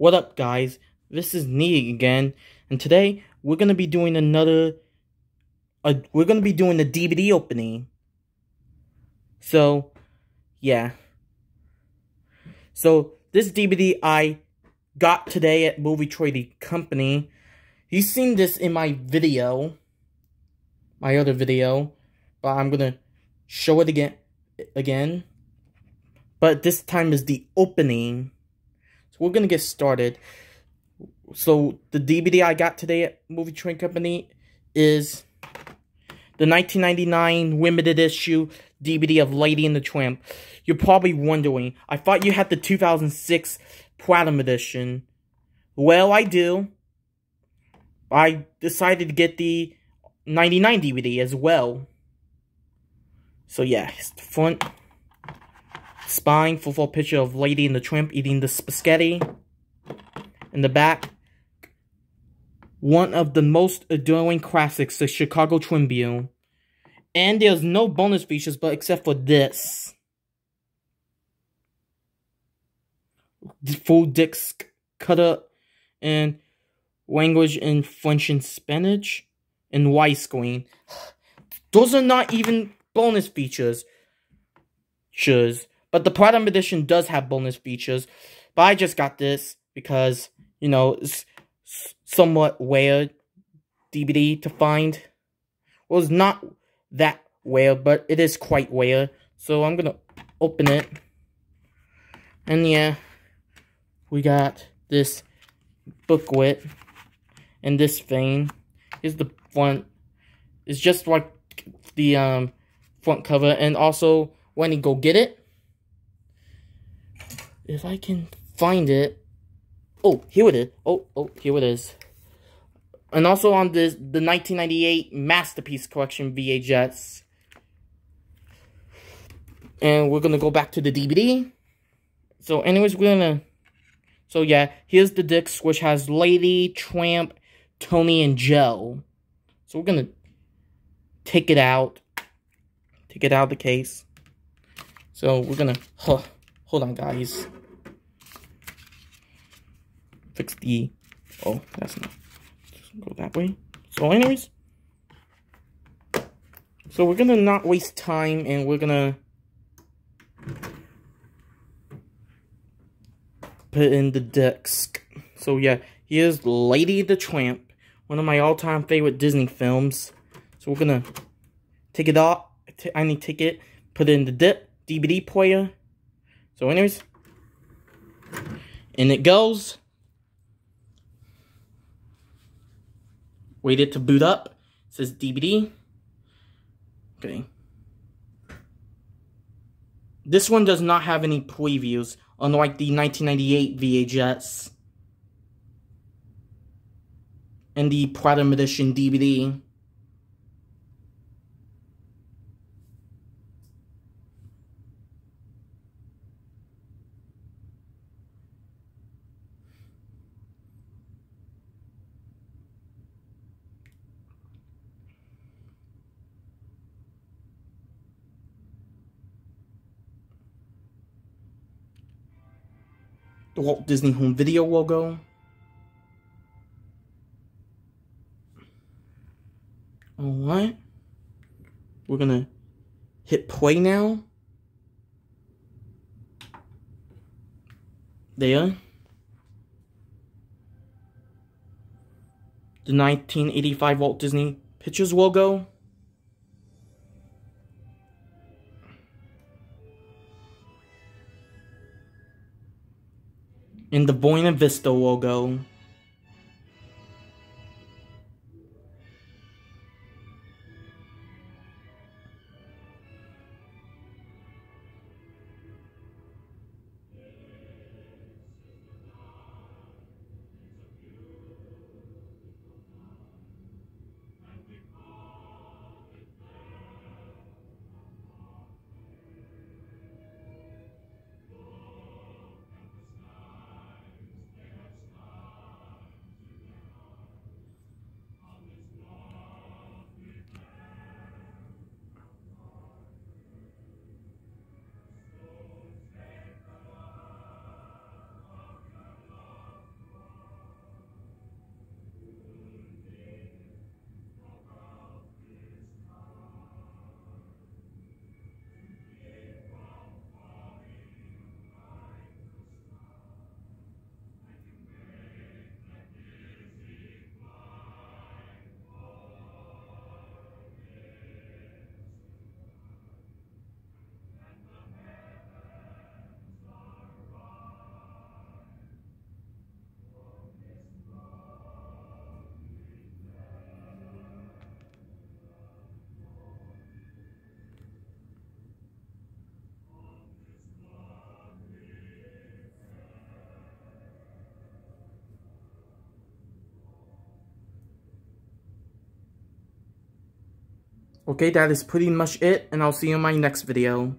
What up, guys? This is Nee again, and today we're gonna be doing another. Uh, we're gonna be doing the DVD opening. So, yeah. So this DVD I got today at Movie Trading Company. You've seen this in my video, my other video, but I'm gonna show it again, again. But this time is the opening we're gonna get started. So the DVD I got today at Movie Trading Company is the 1999 limited issue DVD of Lady and the Tramp. You're probably wondering, I thought you had the 2006 Platinum Edition. Well, I do. I decided to get the 99 DVD as well. So yeah, it's the front spine, full full picture of Lady and the Tramp eating the spaghetti. In the back, one of the most adoring classics, the Chicago Tribune. And there's no bonus features, but except for this. Full disc cutter and language in French and Spanish and widescreen. Those are not even bonus features. Shows. But the Platinum Edition does have bonus features. But I just got this because, you know, it's somewhat rare DVD to find. Well, it's not that rare, but it is quite rare. So I'm going to open it. And yeah, we got this booklet and this thing. Here's the front. It's just like the um, front cover. And also, when you go get it, if I can find it. Oh, here it is. Oh, oh, here it is. And also on this, the 1998 Masterpiece Collection VHS. And we're gonna go back to the DVD. So anyways, we're gonna... So yeah, here's the disc, which has Lady, Tramp, Tony, and Joe. So we're gonna take it out. Take it out of the case. So we're gonna... Huh, hold on, guys fix the, oh, that's not, go that way. So anyways, so we're gonna not waste time and we're gonna put in the disc. So yeah, here's Lady the Tramp, one of my all-time favorite Disney films. So we're gonna take it off, I need to take it, put it in the dip, DVD player. So anyways, and it goes. Waited to boot up. It says DVD. Okay. This one does not have any previews, unlike the 1998 VHS. And the Platinum Edition DVD. The Walt Disney Home Video logo. Oh, Alright. We're gonna hit play now. There. The 1985 Walt Disney Pictures logo. In the Buena Vista logo. Okay, that is pretty much it, and I'll see you in my next video.